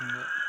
şimdi.